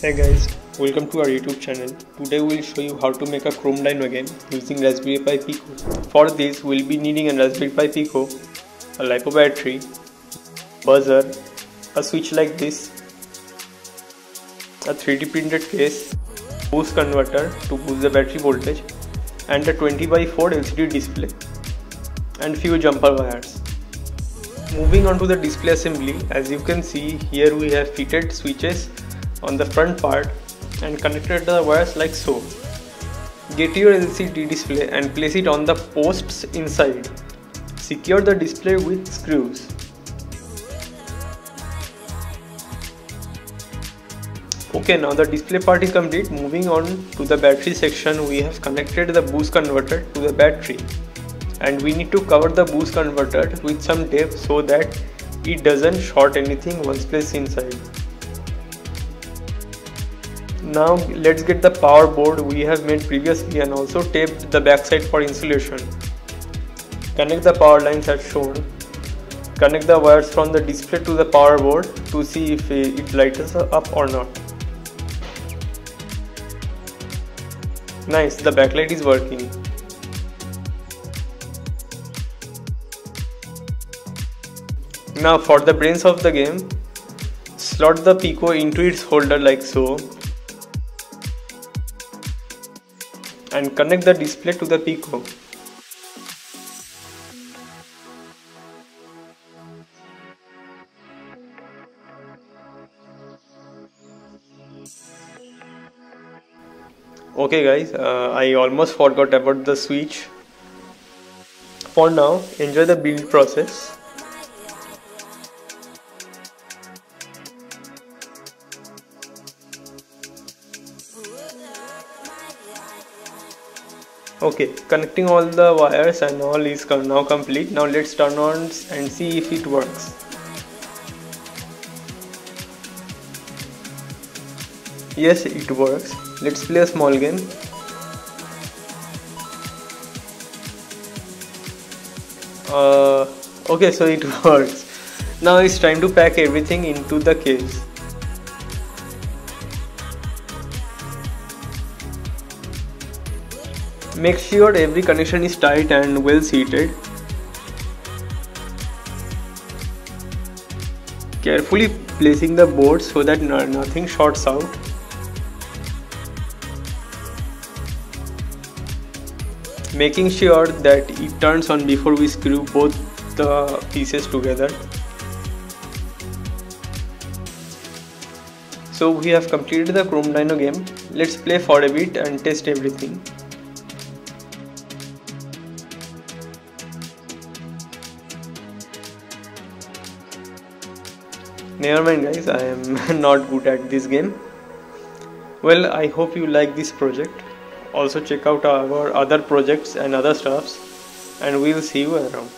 Hey guys, welcome to our YouTube channel. Today we'll show you how to make a Chrome Dino again using Raspberry Pi Pico. For this we'll be needing a Raspberry Pi Pico, a LiPo battery, buzzer, a switch like this, a 3D printed case, boost converter to boost the battery voltage, and a 20 by 4 LCD display, and few jumper wires. Moving on to the display assembly, as you can see here we have fitted switches on the front part and connected the wires like so. Get your LCD display and place it on the posts inside. Secure the display with screws. Okay, now the display part is complete. Moving on to the battery section, we have connected the boost converter to the battery and we need to cover the boost converter with some tape so that it doesn't short anything once placed inside. Now let's get the power board we have made previously and also taped the backside for insulation. Connect the power lines as shown. Connect the wires from the display to the power board to see if it lights up or not. Nice, the backlight is working. Now for the brains of the game, slot the Pico into its holder like so and connect the display to the Pico. Okay guys, uh, I almost forgot about the switch. For now, enjoy the build process. Okay connecting all the wires and all is now complete. Now let's turn on and see if it works. Yes it works. Let's play a small game. Uh, okay so it works. Now it's time to pack everything into the case Make sure every connection is tight and well seated. Carefully placing the board so that nothing shorts out. Making sure that it turns on before we screw both the pieces together. So we have completed the Chrome Dino game. Let's play for a bit and test everything. Never mind guys i am not good at this game. Well i hope you like this project. Also check out our other projects and other stuffs and we'll see you around